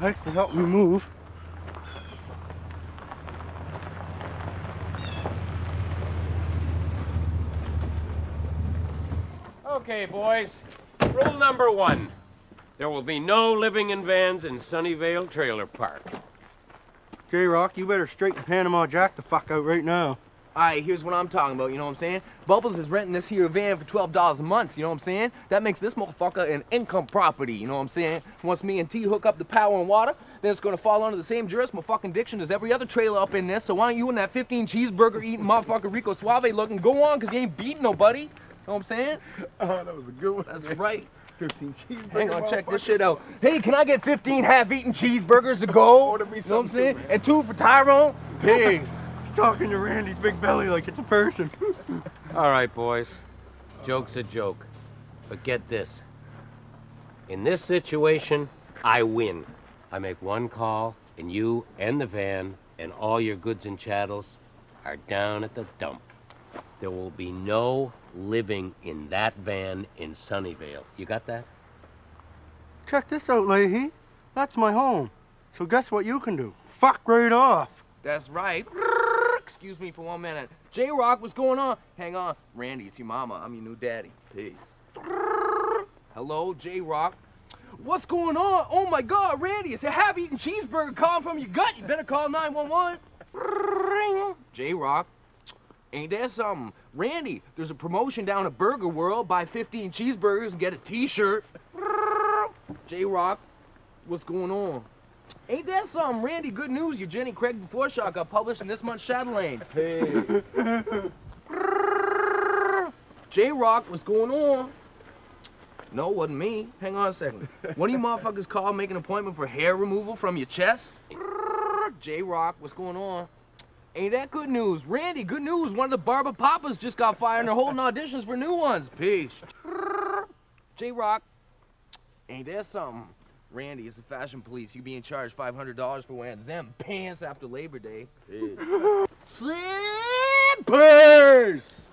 Thanks for helping me move. Okay, boys. Rule number one. There will be no living in vans in Sunnyvale Trailer Park. J-Roc, you better straighten Panama Jack the fuck out right now. Alright, here's what I'm talking about, you know what I'm saying? Bubbles is renting this here van for $12 a month, you know what I'm saying? That makes this motherfucker an income property, you know what I'm saying? Once me and T hook up the power and water, then it's gonna fall under the same juris fucking diction as every other trailer up in this, so why don't you and that 15 cheeseburger eating motherfucker Rico Suave looking go on, cause you ain't beating nobody. You know what I'm saying? Oh, that was a good one. That's right. 15 cheeseburger. Hang on, check this shit out. Hey, can I get 15 half-eaten cheeseburgers to go? Order me you know what I'm saying? And two for Tyrone? Peace. Talking to Randy's big belly like it's a person. All right, boys. Joke's a joke. But get this. In this situation, I win. I make one call, and you and the van and all your goods and chattels are down at the dump. There will be no living in that van in Sunnyvale. You got that? Check this out, Lahey. That's my home. So guess what you can do? Fuck right off. That's right. Excuse me for one minute. J Roc, what's going on? Hang on. Randy, it's your mama. I'm your new daddy. Peace. Hello, J Roc. What's going on? Oh my god, Randy, it's a half eaten cheeseburger calling from your gut. You better call 911. J Roc. Ain't that something? Randy, there's a promotion down at Burger World. Buy 15 cheeseburgers and get a t shirt. J Roc, what's going on? Ain't that some Randy? Good news. Your Jenny Craig Before Shot got published in this month's Chatelaine. Hey. J Roc, what's going on? No, wasn't me. Hang on a second. One of you motherfuckers called, make an appointment for hair removal from your chest? J Roc, what's going on? Ain't that good news? Randy, good news. One of the Barbapapas just got fired and they're holding auditions for new ones. Peace. J Roc, ain't that something? Randy, is the fashion police. You'd be in charge $500 for wearing them pants after Labor Day. Slippers!